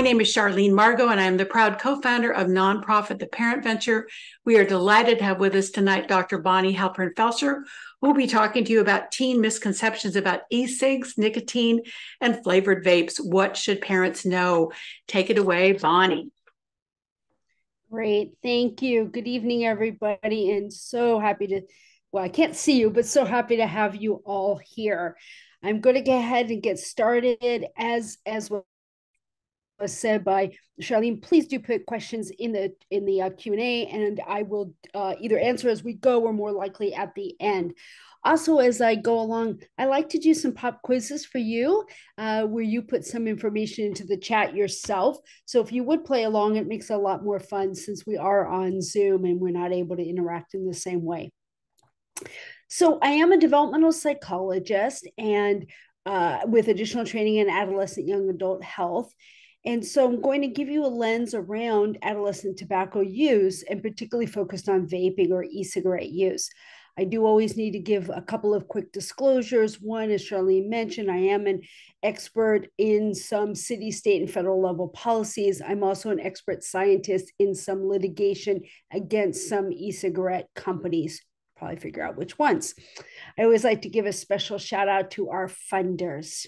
My name is Charlene Margot, and I'm the proud co founder of nonprofit The Parent Venture. We are delighted to have with us tonight Dr. Bonnie Halpern Felsher, who will be talking to you about teen misconceptions about e cigs, nicotine, and flavored vapes. What should parents know? Take it away, Bonnie. Great. Thank you. Good evening, everybody. And so happy to, well, I can't see you, but so happy to have you all here. I'm going to go ahead and get started as as said by Charlene. Please do put questions in the in the uh, Q and A, and I will uh, either answer as we go or more likely at the end. Also, as I go along, I like to do some pop quizzes for you uh, where you put some information into the chat yourself. So if you would play along, it makes it a lot more fun since we are on Zoom and we're not able to interact in the same way. So I am a developmental psychologist and uh, with additional training in adolescent young adult health. And so I'm going to give you a lens around adolescent tobacco use and particularly focused on vaping or e cigarette use. I do always need to give a couple of quick disclosures. One, as Charlene mentioned, I am an expert in some city, state, and federal level policies. I'm also an expert scientist in some litigation against some e cigarette companies. Probably figure out which ones. I always like to give a special shout out to our funders.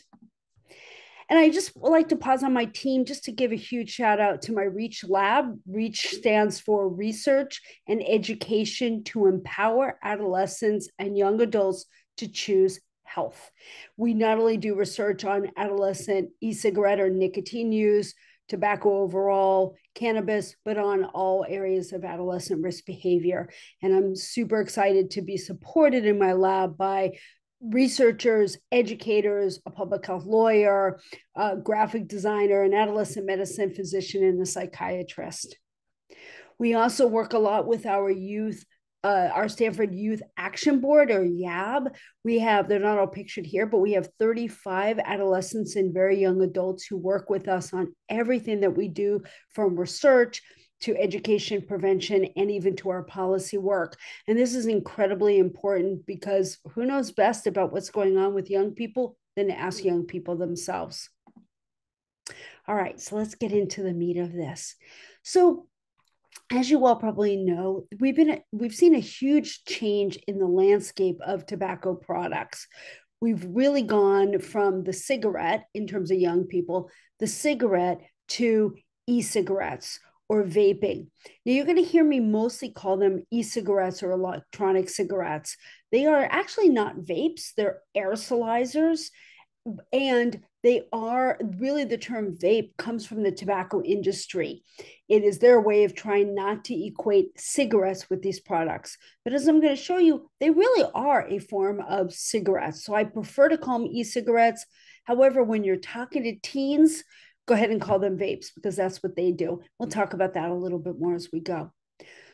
And I just like to pause on my team just to give a huge shout out to my REACH lab. REACH stands for Research and Education to Empower Adolescents and Young Adults to Choose Health. We not only do research on adolescent e cigarette or nicotine use, tobacco overall, cannabis, but on all areas of adolescent risk behavior. And I'm super excited to be supported in my lab by researchers, educators, a public health lawyer, a graphic designer, an adolescent medicine physician, and a psychiatrist. We also work a lot with our youth, uh, our Stanford Youth Action Board or YAB. We have, they're not all pictured here, but we have 35 adolescents and very young adults who work with us on everything that we do from research to education, prevention, and even to our policy work. And this is incredibly important because who knows best about what's going on with young people than to ask young people themselves. All right, so let's get into the meat of this. So, as you all probably know, we've been we've seen a huge change in the landscape of tobacco products. We've really gone from the cigarette in terms of young people, the cigarette to e-cigarettes or vaping. Now, you're going to hear me mostly call them e cigarettes or electronic cigarettes. They are actually not vapes, they're aerosolizers. And they are really the term vape comes from the tobacco industry. It is their way of trying not to equate cigarettes with these products. But as I'm going to show you, they really are a form of cigarettes. So I prefer to call them e cigarettes. However, when you're talking to teens, go ahead and call them vapes because that's what they do. We'll talk about that a little bit more as we go.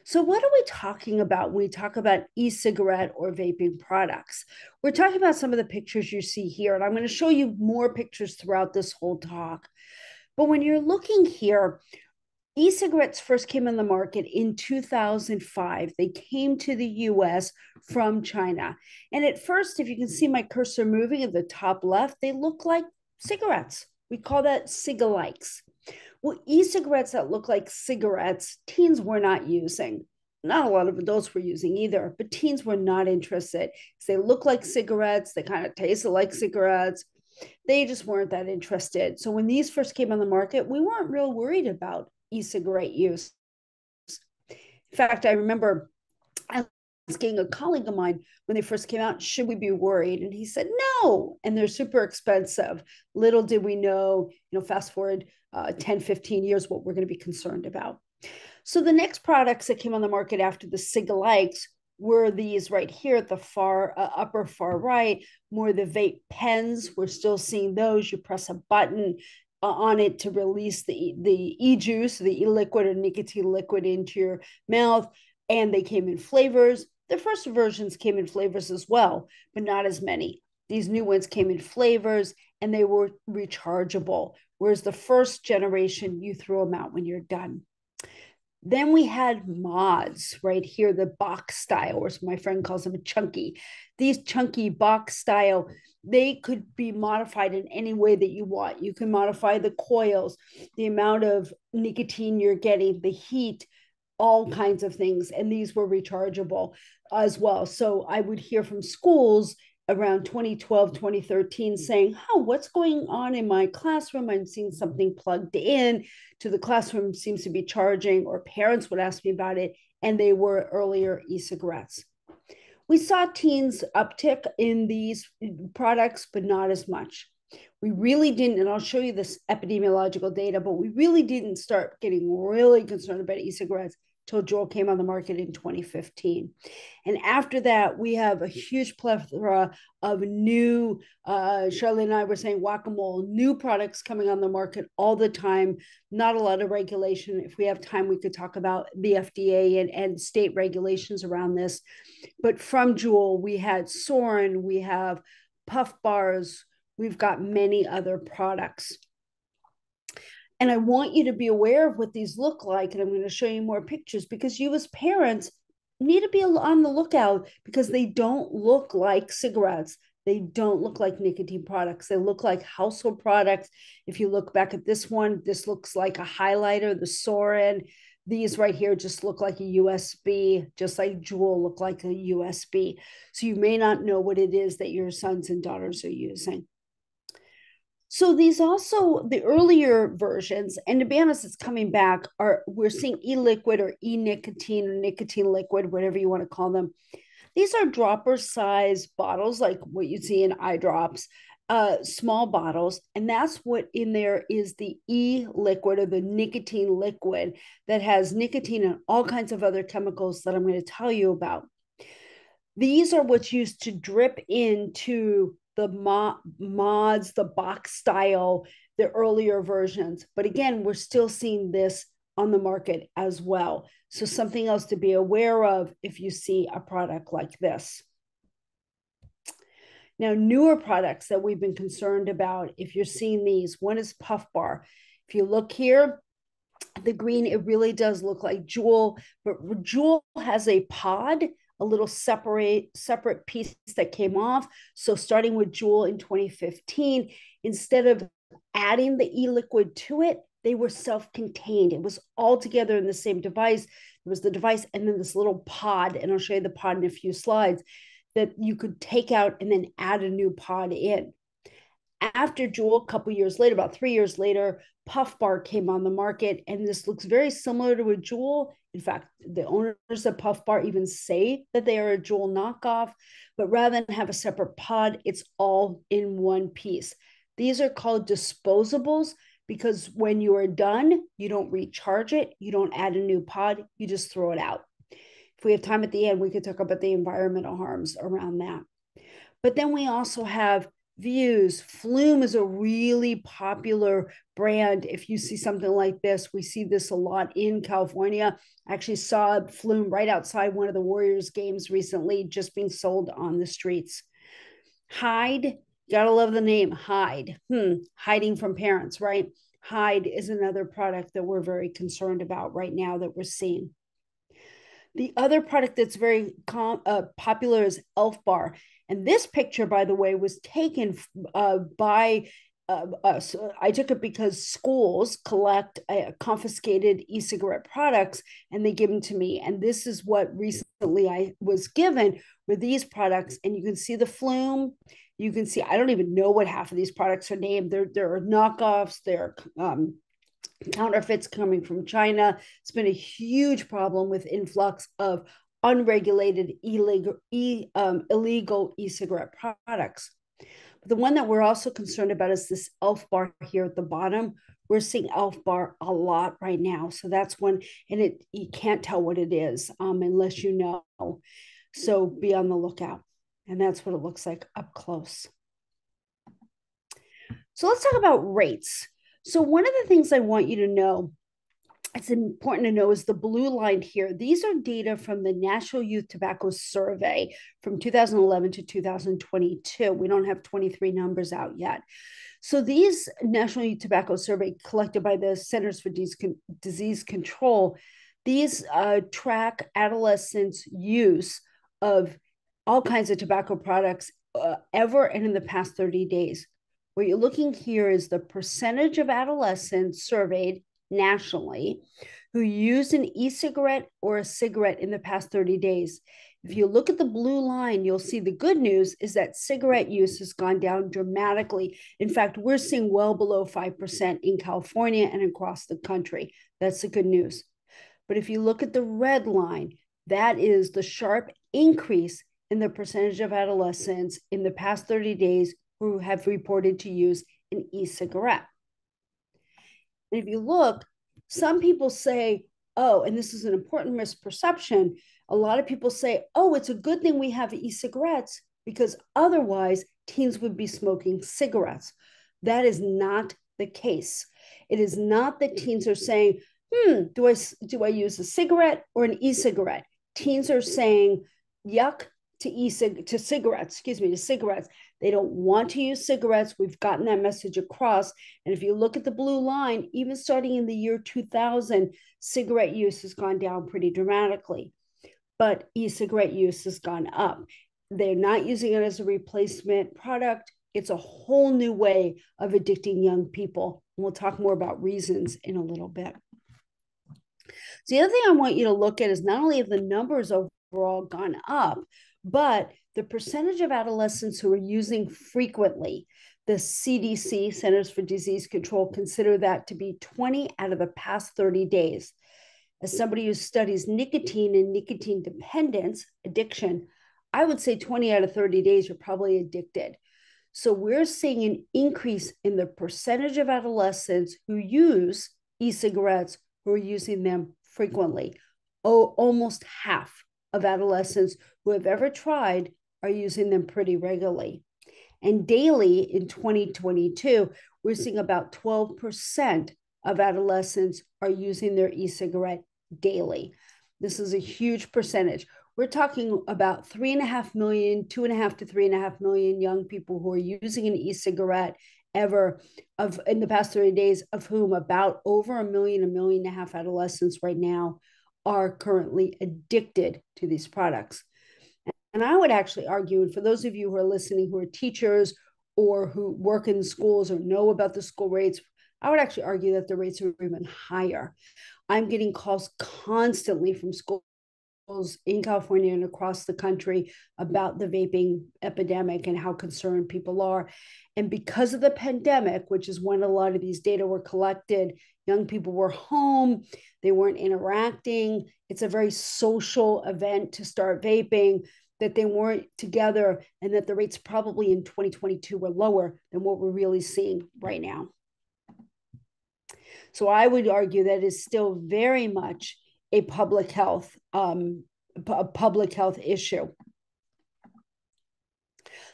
So, what are we talking about when we talk about e cigarette or vaping products? We're talking about some of the pictures you see here, and I'm going to show you more pictures throughout this whole talk. But when you're looking here, e cigarettes first came in the market in 2005. They came to the US from China. And at first, if you can see my cursor moving at the top left, they look like cigarettes we call that cigalikes. Well, e-cigarettes that look like cigarettes, teens were not using. Not a lot of adults were using either, but teens were not interested. They look like cigarettes, they kind of tasted like cigarettes. They just weren't that interested. So when these first came on the market, we weren't real worried about e-cigarette use. In fact, I remember asking a colleague of mine when they first came out, should we be worried? And he said, no. And they're super expensive. Little did we know, you know, fast forward uh, 10, 15 years, what we're going to be concerned about. So the next products that came on the market after the Cigalikes were these right here at the far uh, upper far right, more the vape pens. We're still seeing those. You press a button uh, on it to release the the e-juice, the e-liquid or nicotine liquid into your mouth. And they came in flavors. The first versions came in flavors as well, but not as many. These new ones came in flavors and they were rechargeable, whereas the first generation, you throw them out when you're done. Then we had mods right here, the box style, or my friend calls them chunky. These chunky box style, they could be modified in any way that you want. You can modify the coils, the amount of nicotine you're getting, the heat, all kinds of things. And these were rechargeable as well. So I would hear from schools around 2012 mm-hmm. 2013 mm-hmm. saying oh what's going on in my classroom? I'm seeing something plugged in to the classroom seems to be charging or parents would ask me about it and they were earlier e-cigarettes. We saw teens uptick in these products but not as much. We really didn't and i'll show you this epidemiological data but we really didn't start getting really concerned about e-cigarettes till Juul came on the market in 2015. And after that, we have a huge plethora of new, uh, Charlotte and I were saying whack-a-mole, new products coming on the market all the time, not a lot of regulation. If we have time, we could talk about the FDA and, and state regulations around this. But from Juul, we had Suorin, we have Puff Bars, we've got many other products. And I want you to be aware of what these look like. And I'm going to show you more pictures because you, as parents, need to be on the lookout because they don't look like cigarettes. They don't look like nicotine products. They look like household products. If you look back at this one, this looks like a highlighter, the Suorin. These right here just look like a USB, just like Juul look like a USB. So you may not know what it is that your sons and daughters are using. So these also the earlier versions, and to be honest, it's coming back. Are we're seeing e-liquid or e-nicotine or nicotine liquid, whatever you want to call them. These are dropper size bottles, like what you see in eye drops, uh, small bottles, and that's what in there is the e-liquid or the nicotine liquid that has nicotine and all kinds of other chemicals that I'm going to tell you about. These are what's used to drip into the mo- mods, the box style, the earlier versions. But again, we're still seeing this on the market as well. So, something else to be aware of if you see a product like this. Now, newer products that we've been concerned about, if you're seeing these, one is Puff Bar. If you look here, the green, it really does look like Juul, but Juul has a pod a little separate separate piece that came off. So starting with Juul in 2015, instead of adding the e-liquid to it, they were self-contained. It was all together in the same device. It was the device and then this little pod, and I'll show you the pod in a few slides that you could take out and then add a new pod in. After Juul, a couple years later, about three years later, Puff Bar came on the market, and this looks very similar to a Juul. In fact, the owners of Puff Bar even say that they are a Juul knockoff, but rather than have a separate pod, it's all in one piece. These are called disposables because when you are done, you don't recharge it, you don't add a new pod, you just throw it out. If we have time at the end, we could talk about the environmental harms around that. But then we also have Vuse. Flume is a really popular brand. If you see something like this, we see this a lot in California. I actually saw Flume right outside one of the Warriors games recently, just being sold on the streets. Hyde, gotta love the name Hyde. Hmm, hiding from parents, right? Hyde is another product that we're very concerned about right now that we're seeing. The other product that's very com- uh, popular is Elf Bar. And this picture, by the way, was taken uh, by uh, us. I took it because schools collect uh, confiscated e-cigarette products and they give them to me. And this is what recently I was given with these products. And you can see the flume. You can see I don't even know what half of these products are named. They're they're knockoffs. They're um, counterfeits coming from China. It's been a huge problem with influx of unregulated illegal e, um, illegal e-cigarette products. But the one that we're also concerned about is this Elf bar here at the bottom. We're seeing Elf bar a lot right now, so that's one, and it you can't tell what it is um, unless you know. So be on the lookout, and that's what it looks like up close. So let's talk about rates. So one of the things I want you to know it's important to know is the blue line here. These are data from the National Youth Tobacco Survey from 2011 to 2022. We don't have 23 numbers out yet. So these National Youth Tobacco Survey collected by the Centers for Disease Control, These uh, track adolescents' use of all kinds of tobacco products uh, ever and in the past 30 days. What you're looking here is the percentage of adolescents surveyed nationally who used an e cigarette or a cigarette in the past 30 days. If you look at the blue line, you'll see the good news is that cigarette use has gone down dramatically. In fact, we're seeing well below 5% in California and across the country. That's the good news. But if you look at the red line, that is the sharp increase in the percentage of adolescents in the past 30 days who have reported to use an e cigarette. And if you look, some people say, oh, and this is an important misperception. A lot of people say, oh, it's a good thing we have e cigarettes because otherwise teens would be smoking cigarettes. That is not the case. It is not that teens are saying, hmm, do I, do I use a cigarette or an e cigarette? Teens are saying, yuck, to e to cigarettes, excuse me, to cigarettes. They don't want to use cigarettes. We've gotten that message across. And if you look at the blue line, even starting in the year 2000, cigarette use has gone down pretty dramatically. But e cigarette use has gone up. They're not using it as a replacement product. It's a whole new way of addicting young people. And we'll talk more about reasons in a little bit. So, the other thing I want you to look at is not only have the numbers overall gone up, but the percentage of adolescents who are using frequently, the CDC, Centers for Disease Control, consider that to be 20 out of the past 30 days. As somebody who studies nicotine and nicotine dependence, addiction, I would say 20 out of 30 days you're probably addicted. So we're seeing an increase in the percentage of adolescents who use e cigarettes who are using them frequently. Oh, almost half of adolescents who have ever tried are using them pretty regularly. And daily in 2022, we're seeing about 12% of adolescents are using their e cigarette daily. This is a huge percentage. We're talking about three and a half million, two and a half to three and a half million young people who are using an e cigarette ever of in the past 30 days, of whom about over a million, a million and a half adolescents right now are currently addicted to these products. And I would actually argue, and for those of you who are listening who are teachers or who work in schools or know about the school rates, I would actually argue that the rates are even higher. I'm getting calls constantly from schools in California and across the country about the vaping epidemic and how concerned people are. And because of the pandemic, which is when a lot of these data were collected, young people were home, they weren't interacting. It's a very social event to start vaping, that they weren't together, and that the rates probably in 2022 were lower than what we're really seeing right now. So I would argue that is still very much a public health um, a public health issue.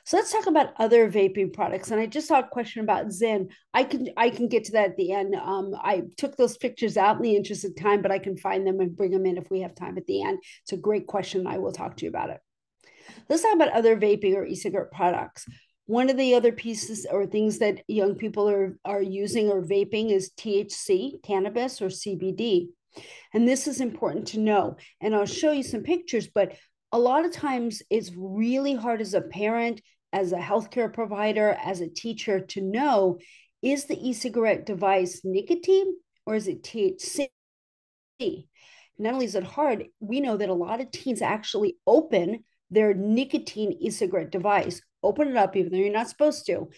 So let's talk about other vaping products. And I just saw a question about Zyn. I can I can get to that at the end. Um, I took those pictures out in the interest of time, but I can find them and bring them in if we have time at the end. It's a great question. I will talk to you about it. Let's talk about other vaping or e-cigarette products. One of the other pieces or things that young people are, are using or vaping is THC, cannabis, or CBD. And this is important to know. And I'll show you some pictures, but a lot of times it's really hard as a parent, as a healthcare provider, as a teacher to know is the e cigarette device nicotine or is it THC? Not only is it hard, we know that a lot of teens actually open their nicotine e cigarette device, open it up even though you're not supposed to.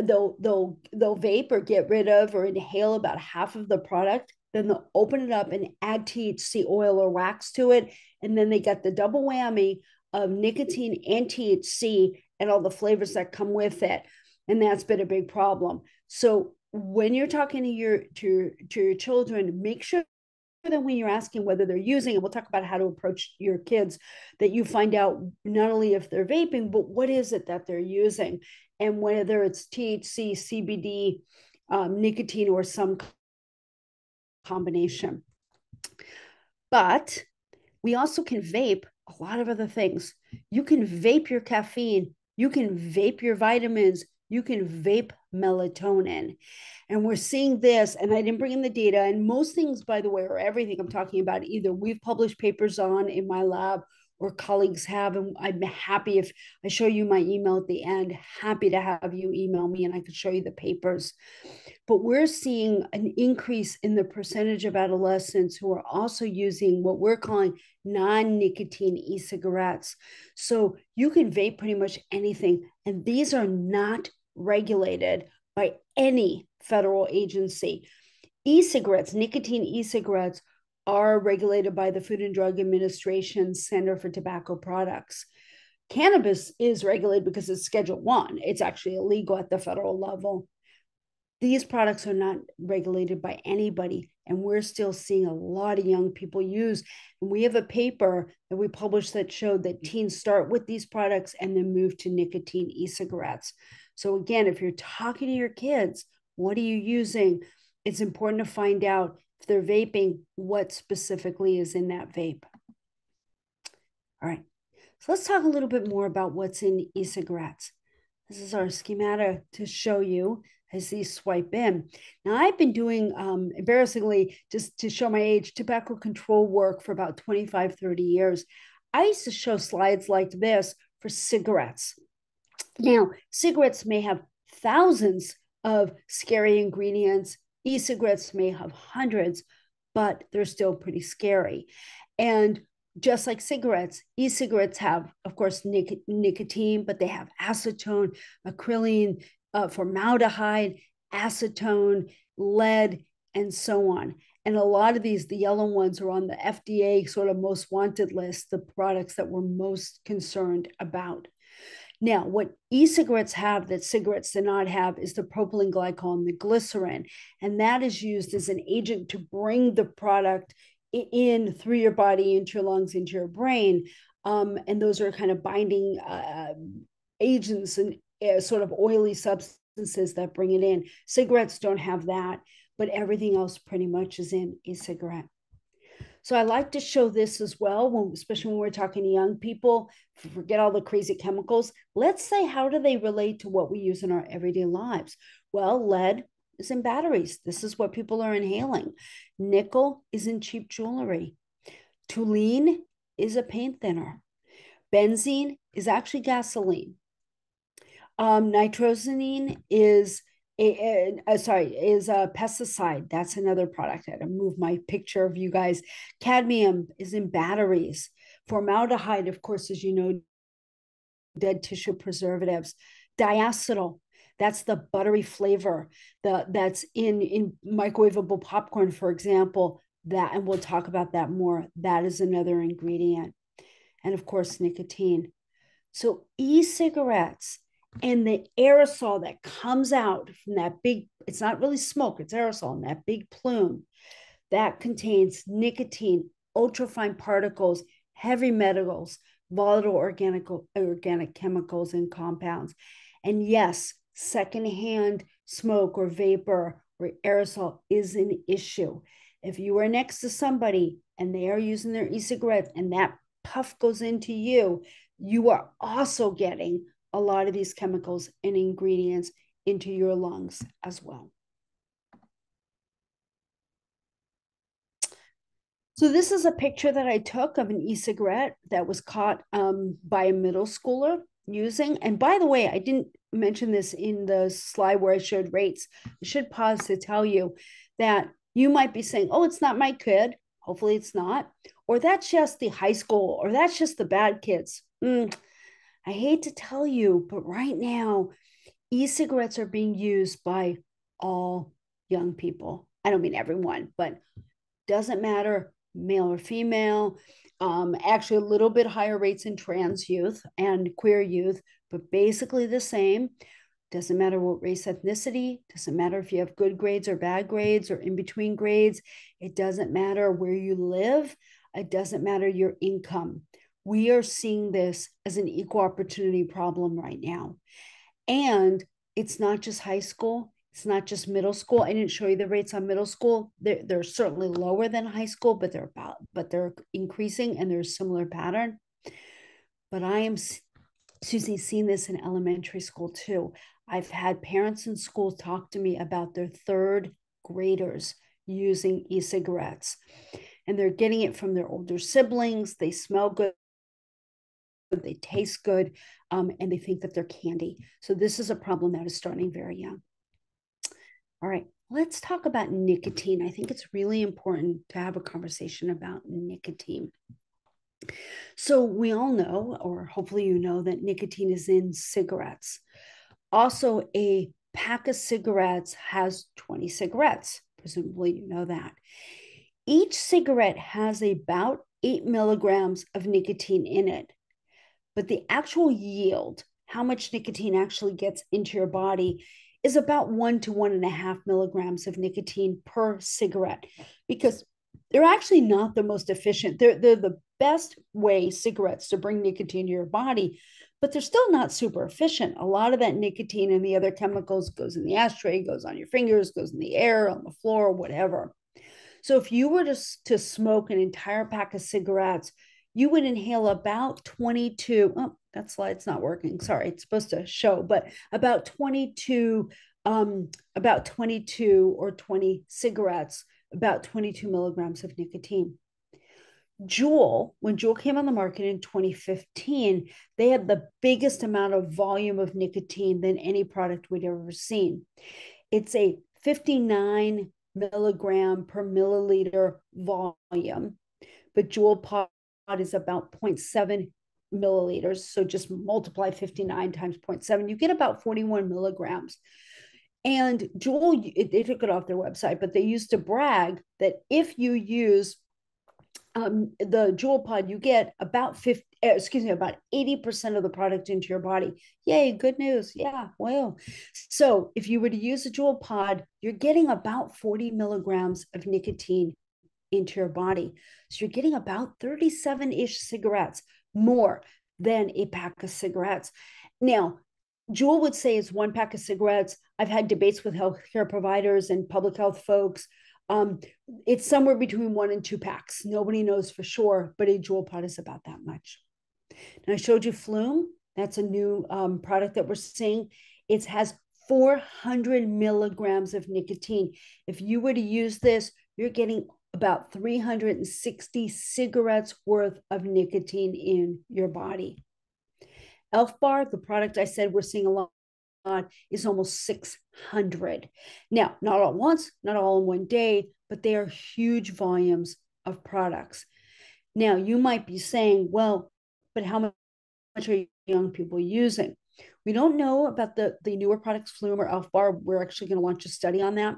They'll, they'll, they'll vape or get rid of or inhale about half of the product then they'll open it up and add THC oil or wax to it. And then they get the double whammy of nicotine and THC and all the flavors that come with it. And that's been a big problem. So when you're talking to your to, to your children, make sure that when you're asking whether they're using and we'll talk about how to approach your kids that you find out not only if they're vaping but what is it that they're using and whether it's thc cbd um, nicotine or some combination. But we also can vape a lot of other things. You can vape your caffeine, you can vape your vitamins, you can vape melatonin. And we're seeing this, and I didn't bring in the data. And most things, by the way, or everything I'm talking about, either we've published papers on in my lab or colleagues have. And I'm happy if I show you my email at the end, happy to have you email me and I can show you the papers. But we're seeing an increase in the percentage of adolescents who are also using what we're calling non nicotine e cigarettes. So you can vape pretty much anything. And these are not regulated by any federal agency. E cigarettes, nicotine e cigarettes, are regulated by the Food and Drug Administration Center for Tobacco Products. Cannabis is regulated because it's Schedule One. It's actually illegal at the federal level. These products are not regulated by anybody, and we're still seeing a lot of young people use. And we have a paper that we published that showed that teens start with these products and then move to nicotine e-cigarettes. So again, if you're talking to your kids, what are you using? It's important to find out if they're vaping, what specifically is in that vape. All right, so let's talk a little bit more about what's in e-cigarettes. This is our schemata to show you as these swipe in. Now, I've been doing, um, embarrassingly, just to show my age, tobacco control work for about 25, 30 years. I used to show slides like this for cigarettes. Now, cigarettes may have thousands of scary ingredients, E-cigarettes may have hundreds, but they're still pretty scary. And just like cigarettes, e-cigarettes have, of course, nic- nicotine, but they have acetone, acrolein, uh, formaldehyde, acetone, lead, and so on. And a lot of these, the yellow ones, are on the FDA sort of most wanted list, the products that we're most concerned about. Now, what e-cigarettes have that cigarettes do not have is the propylene glycol and the glycerin, and that is used as an agent to bring the product in through your body into your lungs into your brain. Um, and those are kind of binding uh, agents and uh, sort of oily substances that bring it in. Cigarettes don't have that, but everything else pretty much is in a cigarette. So I like to show this as well, when, especially when we're talking to young people. Forget all the crazy chemicals. Let's say, how do they relate to what we use in our everyday lives? Well, lead is in batteries. This is what people are inhaling. Nickel is in cheap jewelry. Toluene is a paint thinner. Benzene is actually gasoline. Um, nitrosamine is a, uh, sorry, is a pesticide. That's another product. I had to move my picture of you guys. Cadmium is in batteries. Formaldehyde, of course, as you know, dead tissue preservatives. Diacetyl, that's the buttery flavor the, that's in, in microwavable popcorn, for example. That, and we'll talk about that more. That is another ingredient. And of course, nicotine. So e cigarettes and the aerosol that comes out from that big it's not really smoke it's aerosol in that big plume that contains nicotine ultrafine particles heavy metals volatile organic organic chemicals and compounds. And yes secondhand smoke or vapor or aerosol is an issue. If you are next to somebody and they are using their e-cigarette and that puff goes into you you are also getting a lot of these chemicals and ingredients into your lungs as well. So this is a picture that I took of an e-cigarette that was caught um, by a middle schooler using. And by the way, I didn't mention this in the slide where I showed rates. I should pause to tell you that you might be saying, oh, it's not my kid. Hopefully it's not. Or that's just the high school, or that's just the bad kids. Mm, I hate to tell you, but right now, e cigarettes are being used by all young people. I don't mean everyone, but doesn't matter, male or female. Um, actually, a little bit higher rates in trans youth and queer youth, but basically the same. Doesn't matter what race, ethnicity, doesn't matter if you have good grades or bad grades or in between grades. It doesn't matter where you live. It doesn't matter your income we are seeing this as an equal opportunity problem right now. And it's not just high school, it's not just middle school. I didn't show you the rates on middle school. They're, they're certainly lower than high school, but they're about but they're increasing and there's similar pattern. But I am Susie's seeing this in elementary school too. I've had parents in school talk to me about their third graders using e cigarettes, and they're getting it from their older siblings. They smell good, they taste good, um, and they think that they're candy. So, this is a problem that is starting very young. All right, let's talk about nicotine. I think it's really important to have a conversation about nicotine. So, we all know, or hopefully you know, that nicotine is in cigarettes. Also, a pack of cigarettes has 20 cigarettes. Presumably, you know that. Each cigarette has about eight milligrams of nicotine in it, but the actual yield, how much nicotine actually gets into your body, is about one to one and a half milligrams of nicotine per cigarette because they're actually not the most efficient. They're, they're the best way cigarettes to bring nicotine to your body, but they're still not super efficient. A lot of that nicotine and the other chemicals goes in the ashtray, goes on your fingers, goes in the air, on the floor, whatever. So if you were to, to smoke an entire pack of cigarettes, you would inhale about 22. Oh, that slide's not working. Sorry, it's supposed to show, but about 22, um, about 22 or 20 cigarettes, about 22 milligrams of nicotine. Juul, when Juul came on the market in 2015, they had the biggest amount of volume of nicotine than any product we'd ever seen. It's a 59 milligram per milliliter volume, but Juul is about 0.7 milliliters. So just multiply 59 times 0.7, you get about 41 milligrams. And Juul, they took it off their website, but they used to brag that if you use um, the Juul pod, you get about 50, eh, excuse me, about 80% of the product into your body. Yay, good news. Yeah, well. So if you were to use a Juul pod, you're getting about 40 milligrams of nicotine into your body. So you're getting about 37 ish cigarettes more than a pack of cigarettes. Now, Juul would say it's one pack of cigarettes. I've had debates with healthcare providers and public health folks um, it's somewhere between one and two packs. Nobody knows for sure, but a Juul pod is about that much. Now I showed you Flume. That's a new um, product that we're seeing. It has 400 milligrams of nicotine. If you were to use this, you're getting about 360 cigarettes worth of nicotine in your body. Elf Bar, the product I said we're seeing a lot is almost 600. Now, not all at once, not all in one day, but they are huge volumes of products. Now, you might be saying, well, but how much are young people using? We don't know about the, the newer products, Flume or Elf Bar. We're actually going to launch a study on that.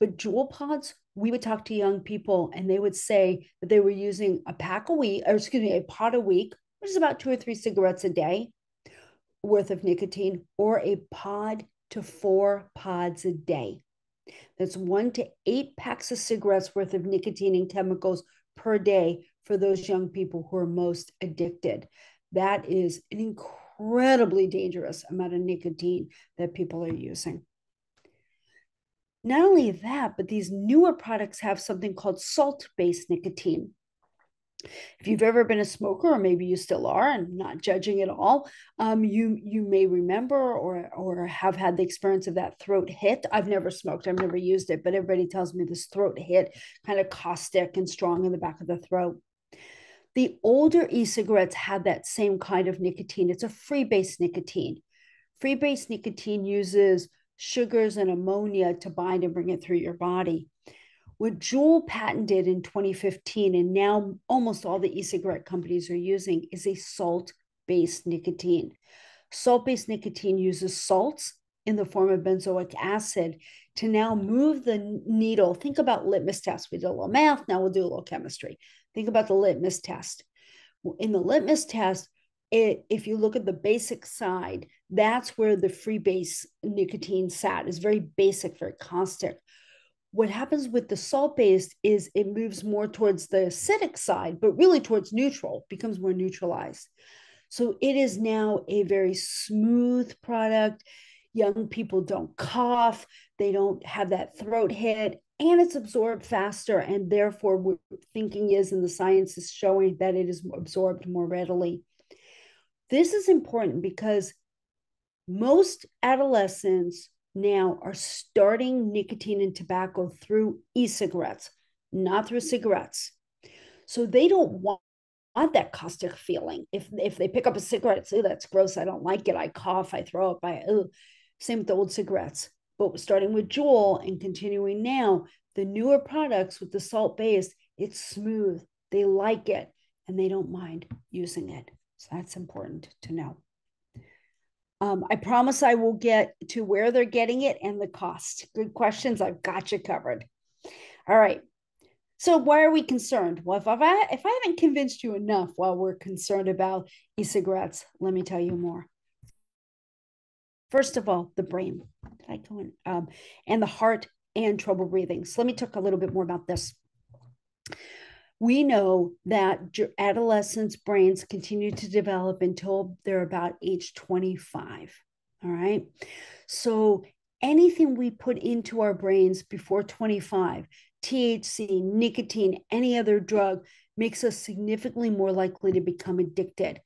But jewel pods, we would talk to young people and they would say that they were using a pack a week, or excuse me, a pod a week, which is about two or three cigarettes a day worth of nicotine or a pod to four pods a day. That's one to eight packs of cigarettes worth of nicotine and chemicals per day for those young people who are most addicted. That is an incredibly dangerous amount of nicotine that people are using. Not only that, but these newer products have something called salt based nicotine. If you've ever been a smoker, or maybe you still are, and not judging at all, um, you you may remember or or have had the experience of that throat hit. I've never smoked, I've never used it, but everybody tells me this throat hit, kind of caustic and strong in the back of the throat. The older e-cigarettes had that same kind of nicotine. It's a free-base nicotine. Free-base nicotine uses sugars and ammonia to bind and bring it through your body. What Juul patented in 2015, and now almost all the e cigarette companies are using, is a salt based nicotine. Salt based nicotine uses salts in the form of benzoic acid to now move the needle. Think about litmus tests. We did a little math, now we'll do a little chemistry. Think about the litmus test. In the litmus test, it, if you look at the basic side, that's where the free base nicotine sat. is very basic, very caustic what happens with the salt based is it moves more towards the acidic side, but really towards neutral, becomes more neutralized. So it is now a very smooth product. Young people don't cough, they don't have that throat hit, and it's absorbed faster. And therefore, what thinking is, and the science is showing that it is absorbed more readily. This is important because most adolescents now are starting nicotine and tobacco through e-cigarettes, not through mm-hmm. cigarettes. So they don't want, want that caustic feeling. If if they pick up a cigarette, say that's gross. I don't like it. I cough. I throw up. I ugh. same with the old cigarettes. But starting with Juul and continuing now, the newer products with the salt base, it's smooth. They like it and they don't mind using it. So that's important to know. Um, I promise I will get to where they're getting it and the cost. Good questions. I've got you covered. All right. So why are we concerned? Well, if I if I haven't convinced you enough while we're concerned about e-cigarettes, let me tell you more. First of all, the brain. Um, and the heart and trouble breathing. So let me talk a little bit more about this we know that adolescents' brains continue to develop until they're about age 25. All right. So anything we put into our brains before 25, THC, nicotine, any other drug, makes us significantly more likely to become addicted.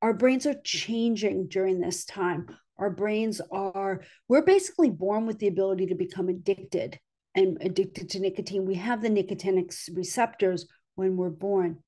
Our brains are changing during this time. Our brains are, we're basically born with the ability to become addicted and addicted to nicotine. We have the nicotinic receptors when we're born.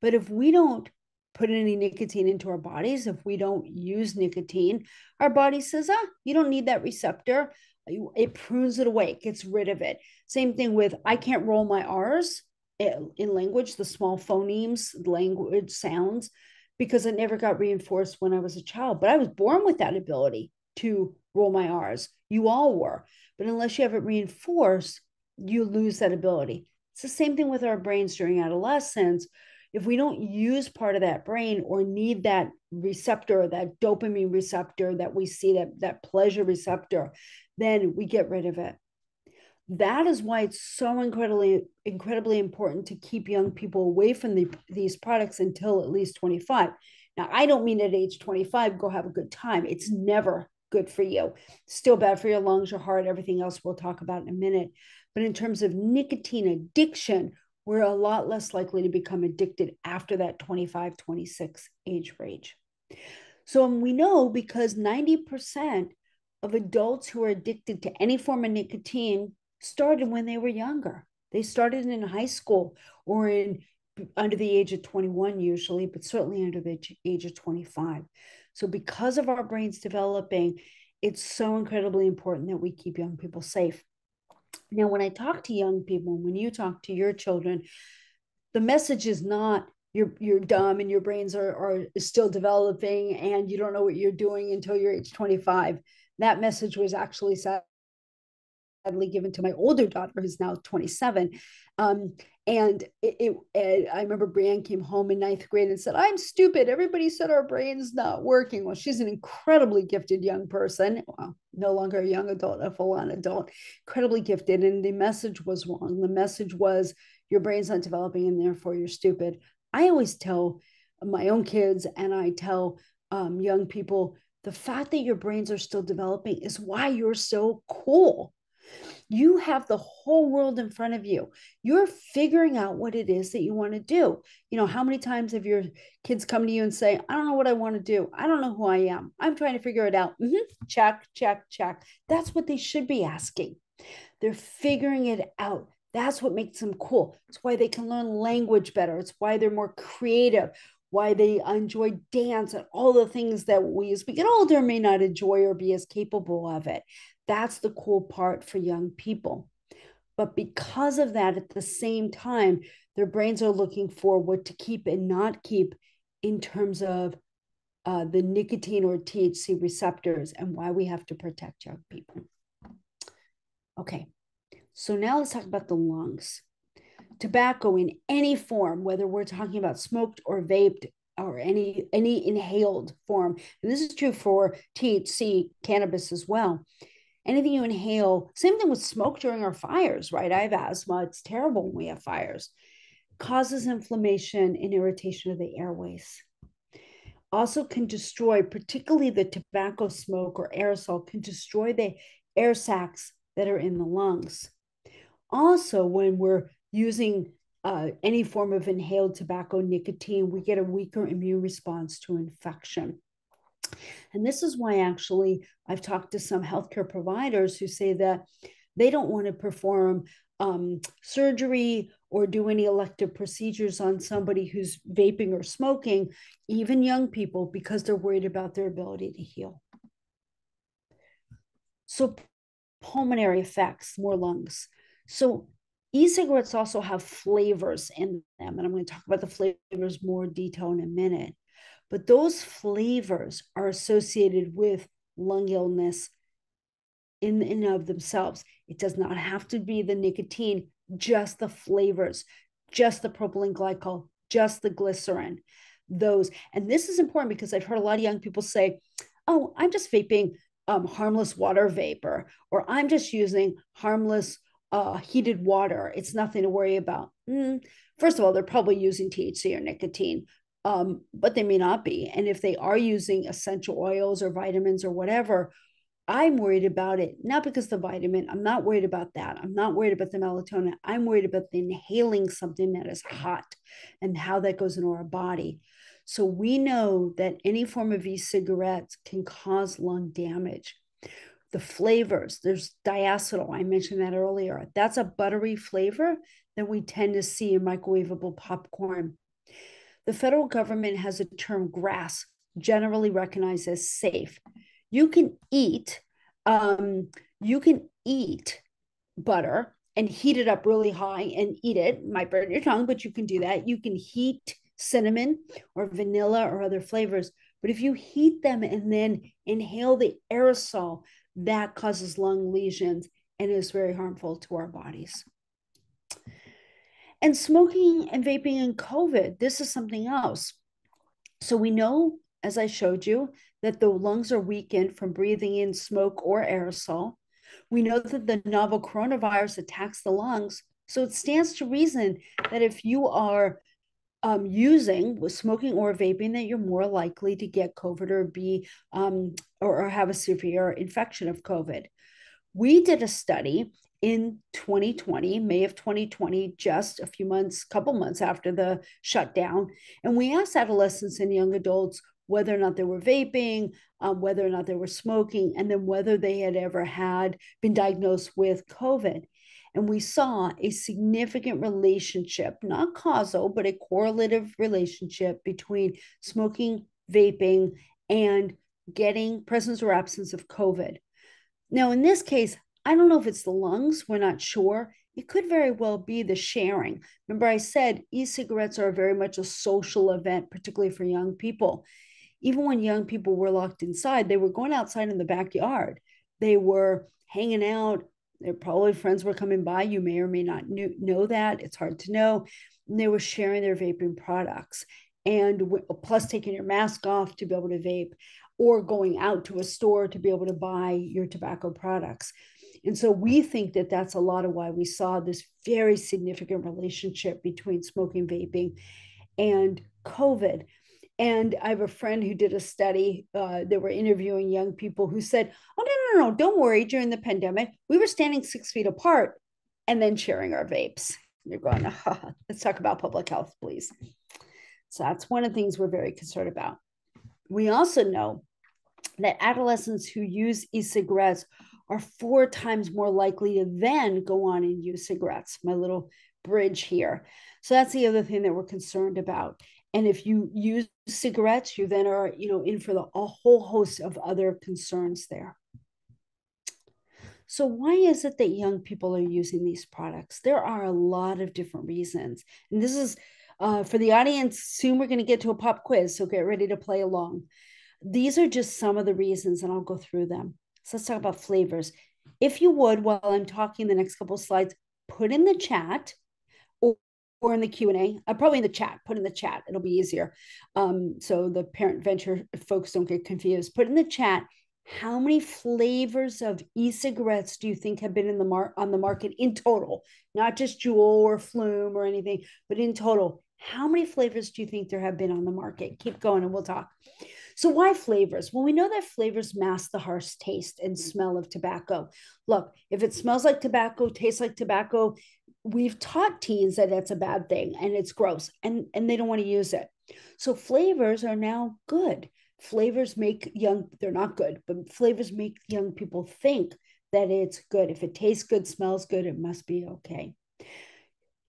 But if we don't put any nicotine into our bodies, if we don't use nicotine, our body says, ah, you don't need that receptor. It prunes it away, gets rid of it. Same thing with I can't roll my R's eh, in language, the small phonemes, language sounds, because it never got reinforced when I was a child. But I was born with that ability to roll my R's. You all were. But unless you have it reinforced, you lose that ability. It's the same thing with our brains during adolescence. If we don't use part of that brain or need that receptor, that dopamine receptor that we see, that, that pleasure receptor, then we get rid of it. That is why it's so incredibly, incredibly important to keep young people away from the, these products until at least 25. Now, I don't mean at age 25, go have a good time. It's never good for you. Still bad for your lungs, your heart, everything else we'll talk about in a minute. But in terms of nicotine addiction, we're a lot less likely to become addicted after that 25, 26 age range. So um, we know because 90% of adults who are addicted to any form of nicotine started when they were younger. They started in high school or in under the age of 21 usually, but certainly under the age of 25. So because of our brains developing, it's so incredibly important that we keep young people safe. Now, when I talk to young people, when you talk to your children, the message is not you're you're dumb and your brains are, are still developing and you don't know what you're doing until you're age 25. That message was actually sadly given to my older daughter, who's now 27. Um, and it, it, it, I remember Brienne came home in ninth grade and said, I'm stupid. Everybody said our brain's not working. Well, she's an incredibly gifted young person. Well, no longer a young adult, a full on adult, incredibly gifted. And the message was wrong. The message was, your brain's not developing and therefore you're stupid. I always tell my own kids and I tell um, young people the fact that your brains are still developing is why you're so cool you have the whole world in front of you. You're figuring out what it is that you want to do. You know, how many times have your kids come to you and say, I don't know what I want to do. I don't know who I am. I'm trying to figure it out. Mm-hmm. Check, check, check. That's what they should be asking. They're figuring it out. That's what makes them cool. It's why they can learn language better. It's why they're more creative, why they enjoy dance and all the things that we, as we get older, may not enjoy or be as capable of it. That's the cool part for young people. But because of that, at the same time, their brains are looking for what to keep and not keep in terms of uh, the nicotine or THC receptors and why we have to protect young people. Okay, so now let's talk about the lungs. Tobacco in any form, whether we're talking about smoked or vaped or any any inhaled form, and this is true for THC cannabis as well, anything you inhale, same thing with smoke during our fires, right? I have asthma. It's terrible when we have fires. Causes inflammation and irritation of the airways. Also can destroy, particularly the tobacco smoke or aerosol, can destroy the air sacs that are in the lungs. Also, when we're using uh, any form of inhaled tobacco nicotine, we get a weaker immune response to infection. And this is why actually I've talked to some healthcare providers who say that they don't want to perform um, surgery or do any elective procedures on somebody who's vaping or smoking, even young people, because they're worried about their ability to heal. So, pulmonary effects, more lungs. So, e cigarettes also have flavors in them. And I'm going to talk about the flavors more detail in a minute. But those flavors are associated with lung illness in and of themselves. It does not have to be the nicotine, just the flavors, just the propylene glycol, just the glycerin. Those. And this is important because I've heard a lot of young people say, oh, I'm just vaping um, harmless water vapor, or I'm just using harmless uh, heated water. It's nothing to worry about. Mm, first of all, they're probably using THC or nicotine, um, but they may not be. And if they are using essential oils or vitamins or whatever, I'm worried about it, not because the vitamin, I'm not worried about that. I'm not worried about the melatonin. I'm worried about the inhaling something that is hot and how that goes into our body. So we know that any form of e-cigarettes can cause lung damage. The flavors, there's diacetyl, I mentioned that earlier. That's a buttery flavor that we tend to see in microwavable popcorn. The federal government has a term GRAS, generally recognized as safe you can eat um, you can eat butter and heat it up really high and eat it. might burn your tongue, but you can do that. You can heat cinnamon or vanilla or other flavors. But if you heat them and then inhale the aerosol, that causes lung lesions and is very harmful to our bodies. And smoking and vaping and COVID, this is something else. So we know, as I showed you, that the lungs are weakened from breathing in smoke or aerosol. We know that the novel coronavirus attacks the lungs. So it stands to reason that if you are um, using with smoking or vaping, that you're more likely to get COVID or be um, or, or have a severe infection of COVID. We did a study in 2020, May of 2020, just a few months, couple months after the shutdown, and we asked adolescents and young adults whether or not they were vaping, um, whether or not they were smoking, and then whether they had ever had been diagnosed with COVID. And we saw a significant relationship, not causal, but a correlative relationship between smoking, vaping, and getting presence or absence of COVID. Now, in this case, I don't know if it's the lungs, we're not sure. It could very well be the sharing. Remember, I said e cigarettes are very much a social event, particularly for young people even when young people were locked inside, they were going outside in the backyard. They were hanging out. Their probably friends were coming by. You may or may not knew, know that. It's hard to know. And they were sharing their vaping products and w- plus taking your mask off to be able to vape or going out to a store to be able to buy your tobacco products. And so we think that that's a lot of why we saw this very significant relationship between smoking, vaping, and COVID. And I have a friend who did a study. Uh, they were interviewing young people who said, "Oh no, no, no! Don't worry. During the pandemic, we were standing six feet apart, and then sharing our vapes." You're going, oh, "Let's talk about public health, please." So that's one of the things we're very concerned about. We also know that adolescents who use e-cigarettes are four times more likely to then go on and use cigarettes. My little bridge here. So that's the other thing that we're concerned about. And if you use cigarettes, you then are, you know, in for the, a whole host of other concerns there. So why is it that young people are using these products? There are a lot of different reasons. And this is uh, for the audience, soon we're going to get to a pop quiz, so get ready to play along. These are just some of the reasons, and I'll go through them. So let's talk about flavors. If you would, while I'm talking the next couple slides, put in the chat or in the q&a uh, probably in the chat put in the chat it'll be easier. Um, so the parent venture folks don't get confused. Put in the chat how many flavors of e-cigarettes do you think have been in the mar- on the market in total? Not just Juul or flume or anything but in total how many flavors do you think there have been on the market? Keep going and we'll talk. So why flavors? Well we know that flavors mask the harsh taste and smell of tobacco. Look if it smells like tobacco tastes like tobacco we've taught teens that that's a bad thing and it's gross and and they don't want to use it so flavors are now good flavors make young, they're not good, but flavors make young people think that it's good. If it tastes good, smells good, it must be okay.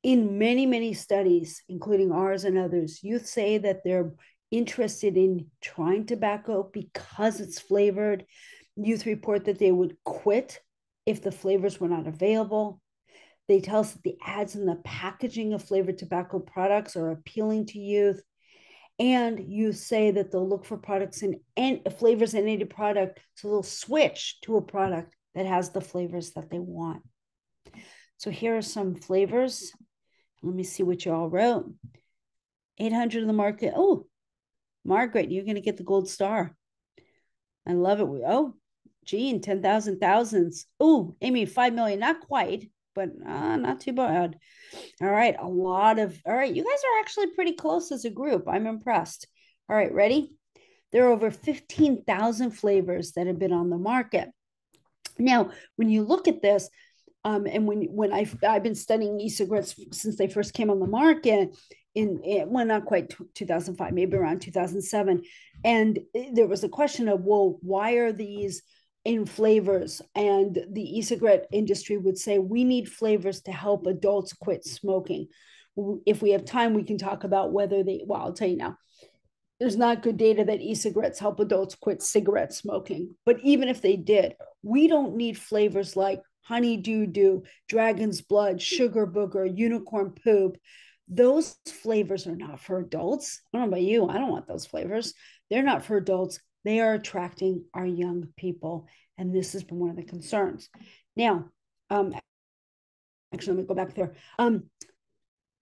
In many, many studies, including ours and others, youth say that they're interested in trying tobacco because it's flavored. Youth report that they would quit if the flavors were not available. They tell us that the ads and the packaging of flavored tobacco products are appealing to youth. And you say that they'll look for products in and flavors in any product, so they'll switch to a product that has the flavors that they want. So here are some flavors. Let me see what you all wrote. 800 in the market. Oh, Margaret, you're going to get the gold star. I love it. Oh, Gene, 10,000 thousands. Oh, Amy, 5 million. Not quite, but uh, not too bad. All right. A lot of, all right. You guys are actually pretty close as a group. I'm impressed. All right. Ready? There are over 15,000 flavors that have been on the market. Now, when you look at this, um, and when when I've I've been studying e-cigarettes since they first came on the market in, in well not quite 2005 maybe around 2007 and there was a question of well why are these in flavors and the e-cigarette industry would say we need flavors to help adults quit smoking. If we have time we can talk about whether they well i'll tell you now. There's not good data that e-cigarettes help adults quit cigarette smoking but even if they did we don't need flavors like honey doo doo dragon's blood sugar booger unicorn poop. Those flavors are not for adults. I don't know about you i don't want those flavors. They're not for adults they are attracting our young people. And this has been one of the concerns. Now, um, actually, let me go back there. Um,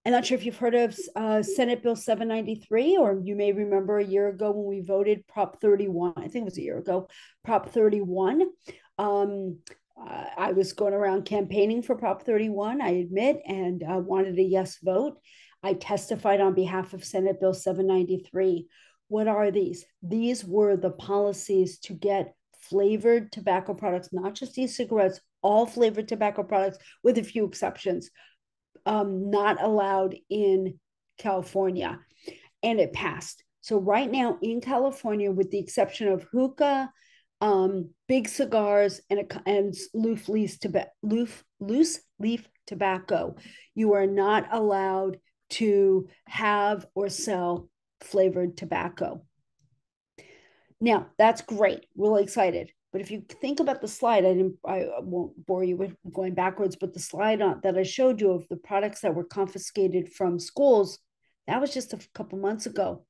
I'm not sure if you've heard of uh, Senate Bill 793, or you may remember a year ago when we voted Prop 31. I think it was a year ago, Prop 31. Um, I was going around campaigning for Prop 31, I admit, and uh, wanted a yes vote. I testified on behalf of Senate Bill 793, what are these? These were the policies to get flavored tobacco products, not just e cigarettes, all flavored tobacco products, with a few exceptions, um, not allowed in California. And it passed. So, right now in California, with the exception of hookah, um, big cigars, and, a, and loose, leaf loose, loose leaf tobacco, you are not allowed to have or sell flavored tobacco. Now, that's great. Really excited. But if you think about the slide, I didn't I won't bore you with going backwards, but the slide on, that I showed you of the products that were confiscated from schools, that was just a couple months ago.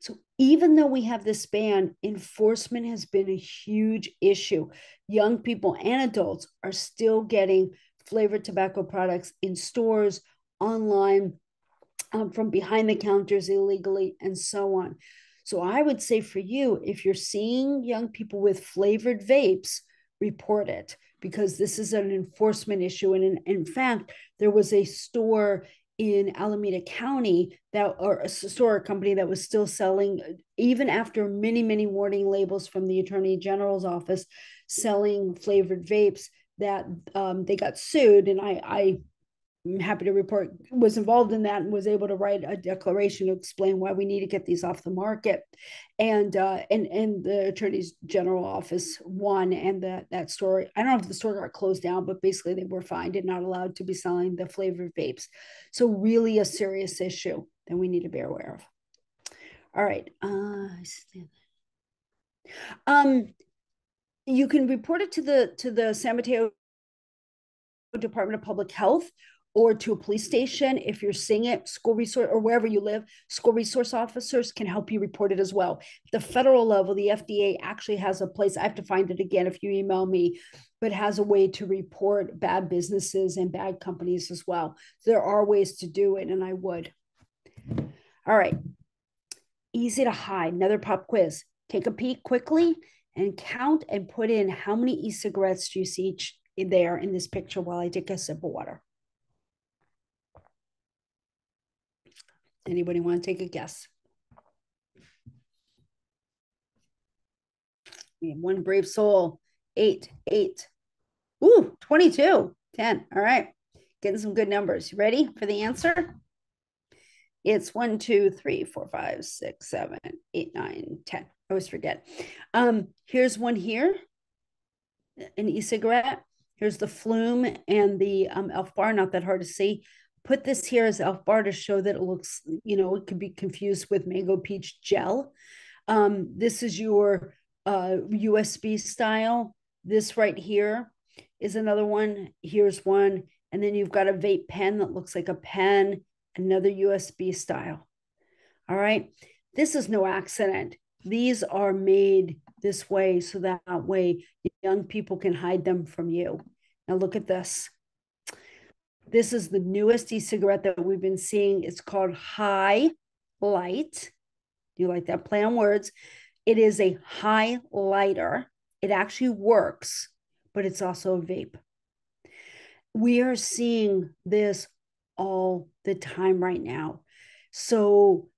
So even though we have this ban, enforcement has been a huge issue. Young people and adults are still getting flavored tobacco products in stores, online, um, from behind the counters illegally, and so on. So I would say for you, if you're seeing young people with flavored vapes, report it because this is an enforcement issue. And in, in fact, there was a store in Alameda County that or a store company that was still selling even after many many warning labels from the Attorney General's office selling flavored vapes that um, they got sued and I I I'm happy to report was involved in that and was able to write a declaration to explain why we need to get these off the market. And uh, and and the attorney's general office won and that that story i don't know if the store got closed down but basically they were fined and not allowed to be selling the flavored vapes. So really a serious issue that we need to be aware of. All right uh, um you can report it to the to the san mateo department of public health or to a police station if you're seeing it school resource or wherever you live school resource officers can help you report it as well. The federal level the fda actually has a place i have to find it again if you email me but has a way to report bad businesses and bad companies as well. There are ways to do it and i would. All right. Easy to hide another pop quiz. Take a peek quickly and count and put in how many e-cigarettes do you see each there in this picture while i take a sip of water Anybody want to take a guess? One brave soul. Eight, eight. Ooh, 22, 10. All right. Getting some good numbers. You ready for the answer? It's one, two, three, four, five, six, seven, eight, nine, 10. I always forget. Um, here's one here, an e-cigarette. Here's the Flume and the um, Elf Bar, not that hard to see. Put this here as Elf Bar to show that it looks, you know, it could be confused with Mango Peach Gel. Um, this is your uh, USB style. This right here is another one. Here's one. And then you've got a vape pen that looks like a pen, another USB style. All right. This is no accident. These are made this way so that way young people can hide them from you. Now look at this. This is the newest e-cigarette that we've been seeing. It's called High Light. Do you like that play on words? It is a high lighter. It actually works, but it's also a vape. We are seeing this all the time right now. So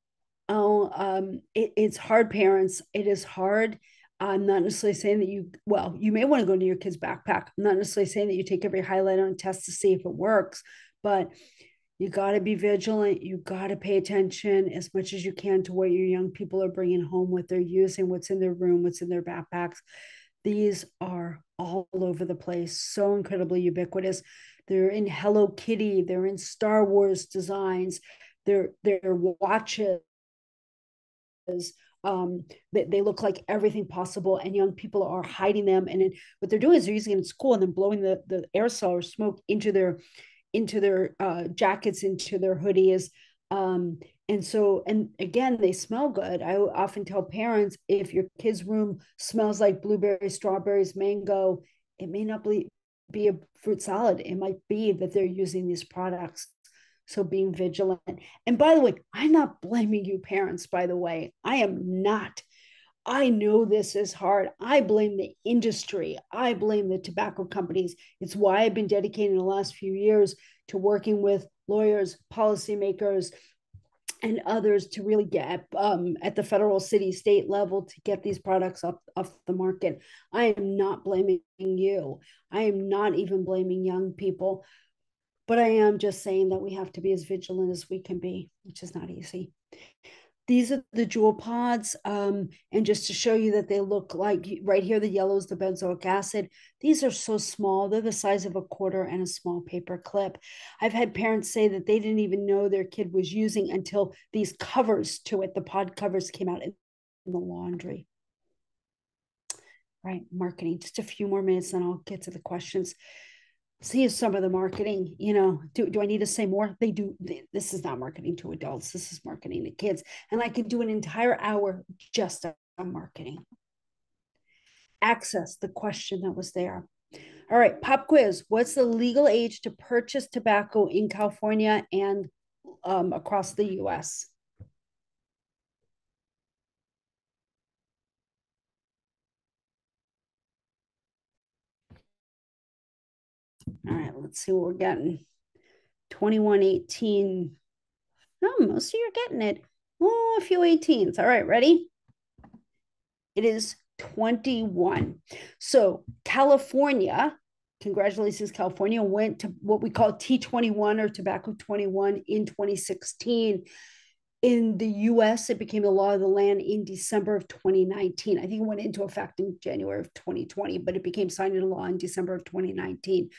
oh, um, it, it's hard, parents. It is hard. I'm not necessarily saying that you, well, you may want to go into your kid's backpack. I'm not necessarily saying that you take every highlighter and test to see if it works, but you got to be vigilant. You got to pay attention as much as you can to what your young people are bringing home, what they're using, what's in their room, what's in their backpacks. These are all over the place, so incredibly ubiquitous. They're in Hello Kitty, they're in Star Wars designs, they're, they're watches, um, they, they look like everything possible and young people are hiding them and it, what they're doing is they're using it in school and then blowing the, the aerosol or smoke into their into their uh, jackets into their hoodies. Um, and so and again they smell good. I often tell parents if your kid's room smells like blueberries strawberries mango it may not be, be a fruit salad. It might be that they're using these products so being vigilant. And by the way, I'm not blaming you, parents, by the way. I am not. I know this is hard. I blame the industry. I blame the tobacco companies. It's why I've been dedicating the last few years to working with lawyers, policymakers, and others to really get um, at the federal, city, state level to get these products up off the market. I am not blaming you. I am not even blaming young people. But I am just saying that we have to be as vigilant as we can be, which is not easy. These are the Juul pods. Um, and just to show you that they look like right here, the yellow is the benzoic acid. These are so small. They're the size of a quarter and a small paper clip. I've had parents say that they didn't even know their kid was using until these covers to it, the pod covers came out in the laundry. Right, marketing. Just a few more minutes, then I'll get to the questions see some of the marketing you know do, do i need to say more? They do they, this is not marketing to adults. This is marketing to kids. And i could do an entire hour just on marketing. Access the question that was there. All right pop quiz. What's the legal age to purchase tobacco in california and um, across the us All right, let's see what we're getting. 2118. No, oh, most of you are getting it. Oh, a few 18s. All right, ready? It is 21. So California, congratulations, California went to what we call T21 or Tobacco 21 in 2016 in the US, it became the law of the land in December of 2019. I think it went into effect in January of 2020, but it became signed into law in December of 2019.